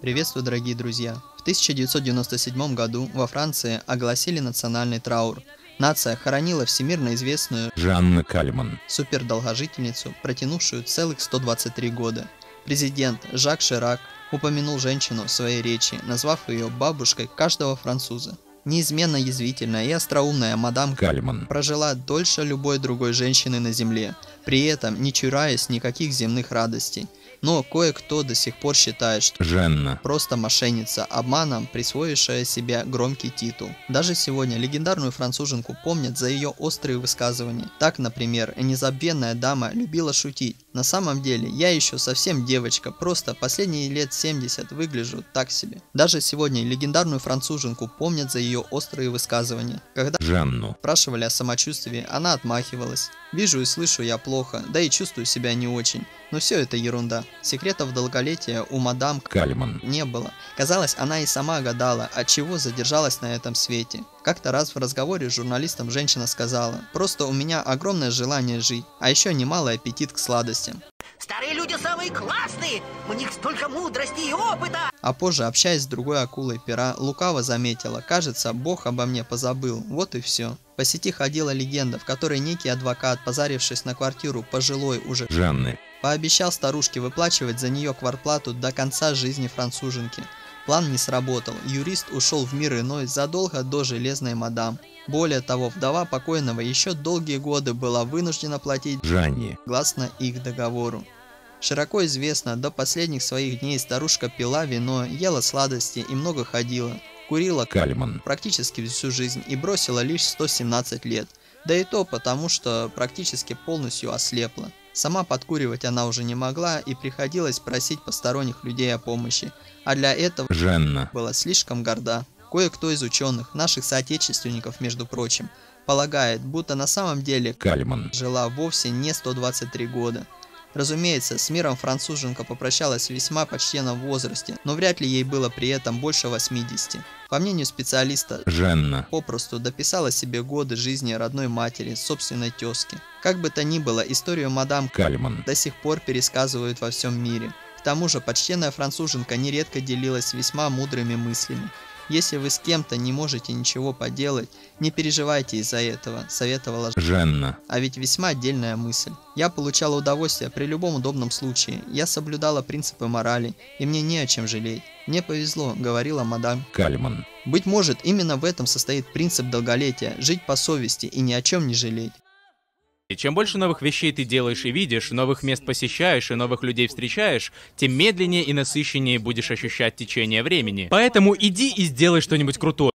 Приветствую, дорогие друзья! В 1997 году во Франции огласили национальный траур. Нация хоронила всемирно известную Жанна Кальман. супердолгожительницу, протянувшую целых 123 года. Президент Жак Ширак упомянул женщину в своей речи, назвав ее бабушкой каждого француза. Неизменно язвительная и остроумная мадам Кальман. прожила дольше любой другой женщины на земле, при этом не чураясь никаких земных радостей. Но кое-кто до сих пор считает, что Жанна. просто мошенница, обманом присвоившая себе громкий титул. Даже сегодня легендарную француженку помнят за ее острые высказывания. Так, например, незабвенная дама любила шутить. На самом деле, я еще совсем девочка, просто последние лет 70 выгляжу так себе. Даже сегодня легендарную француженку помнят за ее острые высказывания. Когда Жанну. спрашивали о самочувствии, она отмахивалась. Вижу и слышу я плохо, да и чувствую себя не очень. Но все это ерунда. Секретов долголетия у мадам Кальман. не было. Казалось, она и сама гадала, от чего задержалась на этом свете. Как-то раз в разговоре с журналистом женщина сказала, «Просто у меня огромное желание жить, а еще немалый аппетит к сладостям». Старые люди самые классные! У них столько мудрости и опыта! А позже, общаясь с другой акулой пера, лукаво заметила, кажется, Бог обо мне позабыл, вот и все. По сети ходила легенда, в которой некий адвокат, позарившись на квартиру пожилой уже Жанны. Пообещал старушке выплачивать за нее квартплату до конца жизни француженки. План не сработал, юрист ушел в мир иной задолго до железной мадам. Более того, вдова покойного еще долгие годы была вынуждена платить Жанне. согласно их договору. Широко известно, до последних своих дней старушка пила вино, ела сладости и много ходила. Курила Кальман. практически всю жизнь и бросила лишь 117 лет. Да и то потому, что практически полностью ослепла. Сама подкуривать она уже не могла и приходилось просить посторонних людей о помощи. А для этого Жанна. была слишком горда. Кое-кто из ученых, наших соотечественников, между прочим, полагает, будто на самом деле Кальман. жила вовсе не 123 года. Разумеется, с миром француженка попрощалась в весьма почтенном возрасте, но вряд ли ей было при этом больше 80. По мнению специалиста, Жанна. попросту дописала себе годы жизни родной матери, собственной тезки. Как бы то ни было, историю мадам Кальман. до сих пор пересказывают во всем мире. К тому же, почтенная француженка нередко делилась весьма мудрыми мыслями. Если вы с кем-то не можете ничего поделать, не переживайте из-за этого, советовала Жанна. а ведь весьма отдельная мысль. Я получала удовольствие при любом удобном случае. Я соблюдала принципы морали, и мне не о чем жалеть. Мне повезло, говорила мадам. Кальман. Быть может, именно в этом состоит принцип долголетия – жить по совести и ни о чем не жалеть. И чем больше новых вещей ты делаешь и видишь, новых мест посещаешь и новых людей встречаешь, тем медленнее и насыщеннее будешь ощущать течение времени. Поэтому иди и сделай что-нибудь крутое.